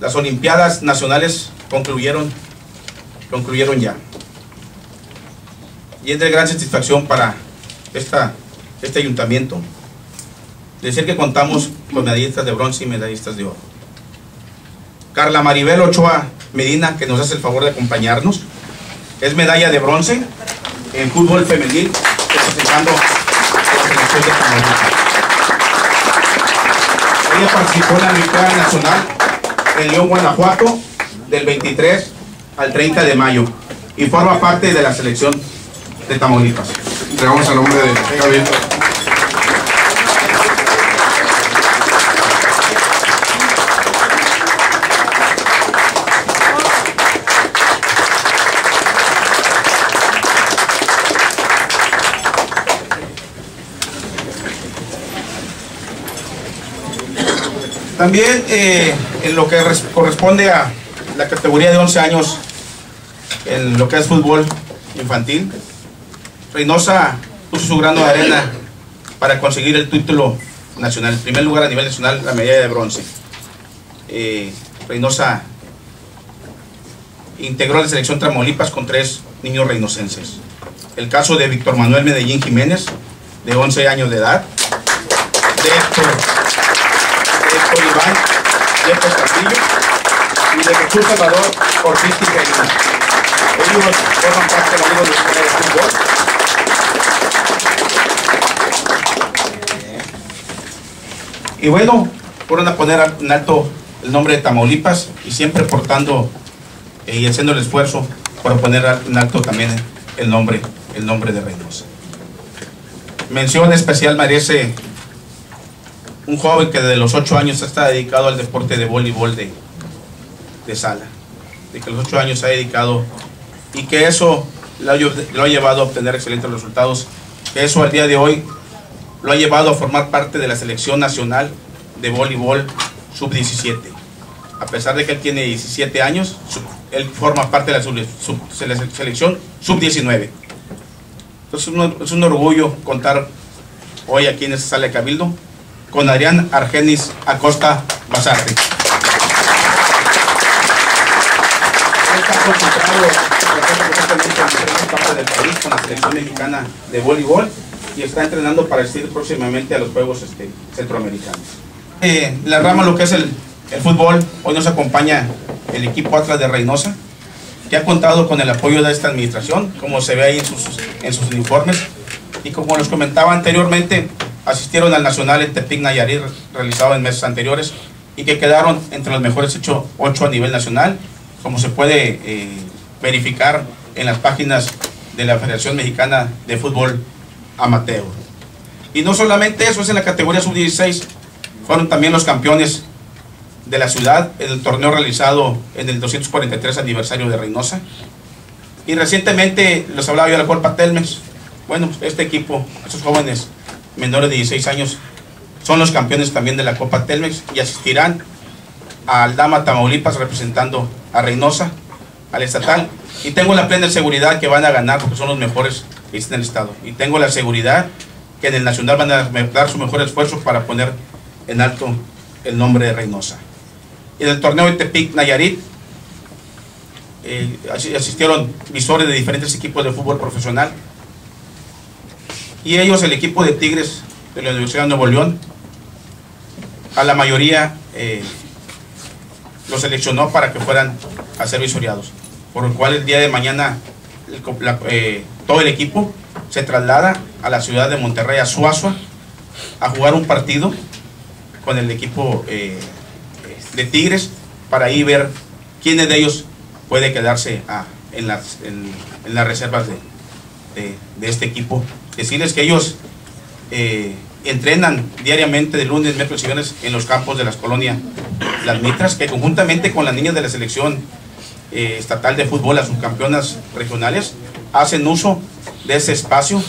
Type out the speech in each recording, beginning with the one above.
las Olimpiadas Nacionales concluyeron, concluyeron ya. Y es de gran satisfacción para esta, este ayuntamiento decir que contamos con medallistas de bronce y medallistas de oro. Carla Maribel Ochoa Medina, que nos hace el favor de acompañarnos, es medalla de bronce en fútbol femenil, representando la selección de. Ella participó en la Olimpiada Nacional en León, Guanajuato, del 23 al 30 de mayo y forma parte de la selección de Tamaulipas. Entregamos al nombre de. También eh, en lo que res- corresponde a la categoría de 11 años, en lo que es fútbol infantil, Reynosa puso su grano de arena para conseguir el título nacional, el primer lugar a nivel nacional, la medalla de bronce. Eh, Reynosa integró la selección Tramaulipas con tres niños reinocenses. El caso de Víctor Manuel Medellín Jiménez, de 11 años de edad, Héctor Iván López Castillo y de Jesús Salvador Ortiz Tijerina. Ellos forman parte de la Liga de Fútbol. Y bueno, fueron a poner en alto el nombre de Tamaulipas y siempre portando eh, y haciendo el esfuerzo por poner en alto también el nombre, el nombre de Reynosa. Mención especial merece un joven que desde los 8 años está dedicado al deporte de voleibol de, de sala. De que los 8 años se ha dedicado y que eso lo ha, llevado a obtener excelentes resultados. Eso al día de hoy lo ha llevado a formar parte de la selección nacional de voleibol sub-17. A pesar de que él tiene 17 años, él forma parte de la selección sub-19. Entonces es un orgullo contar hoy aquí en esta sala de Cabildo con Adrián Argenis Acosta Basarte. Del país con la selección mexicana de voleibol y está entrenando para asistir próximamente a los Juegos este, Centroamericanos. Eh, la rama lo que es el, el fútbol, hoy nos acompaña el equipo Atlas de Reynosa, que ha contado con el apoyo de esta administración, como se ve ahí en sus, en sus uniformes. Y como les comentaba anteriormente, asistieron al Nacional en Tepic Nayarit realizado en meses anteriores y que quedaron entre los mejores ocho, ocho a nivel nacional, como se puede eh, verificar en las páginas de la Federación Mexicana de Fútbol Amateur. Y no solamente eso, es en la categoría sub-16, fueron también los campeones de la ciudad en el torneo realizado en el 243 aniversario de Reynosa. Y recientemente les hablaba yo de la Copa Telmex. Bueno, pues, este equipo, estos jóvenes menores de 16 años, son los campeones también de la Copa Telmex y asistirán al Dama Tamaulipas representando a Reynosa, al estatal. Y tengo la plena seguridad que van a ganar porque son los mejores que existen en el estado. Y tengo la seguridad que en el nacional van a dar su mejor esfuerzo para poner en alto el nombre de Reynosa. En el torneo de Tepic Nayarit eh, asi- asistieron visores de diferentes equipos de fútbol profesional. Y ellos, el equipo de Tigres de la Universidad de Nuevo León, a la mayoría eh, los seleccionó para que fueran a ser visoriados. Por lo cual el día de mañana eh, todo el equipo se traslada a la ciudad de Monterrey, a Suazua, a jugar un partido con el equipo eh, de Tigres para ahí ver quiénes de ellos puede quedarse ah, en, las, en las reservas de, de- este equipo. Decirles que ellos eh, entrenan diariamente de lunes, miércoles y viernes en los campos de las colonias Las Mitras, que conjuntamente con las niñas de la selección eh, estatal de fútbol, las subcampeonas regionales, hacen uso de ese espacio,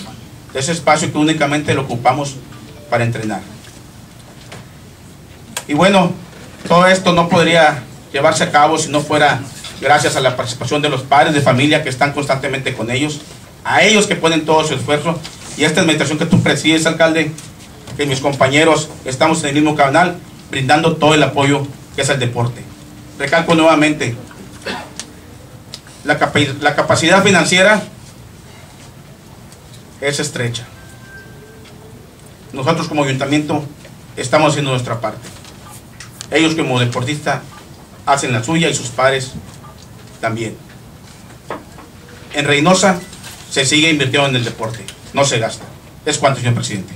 de ese espacio que únicamente lo ocupamos para entrenar. Y bueno, todo esto no podría llevarse a cabo si no fuera gracias a la participación de los padres de familia que están constantemente con ellos, a ellos que ponen todo su esfuerzo y esta administración que tú presides, alcalde, que mis compañeros estamos en el mismo canal brindando todo el apoyo que es el deporte. recalco nuevamente, la, la capacidad financiera es estrecha. Nosotros como ayuntamiento estamos haciendo nuestra parte. Ellos como deportistas hacen la suya y sus padres también. En Reynosa se sigue invirtiendo en el deporte, no se gasta. Es cuanto, señor presidente.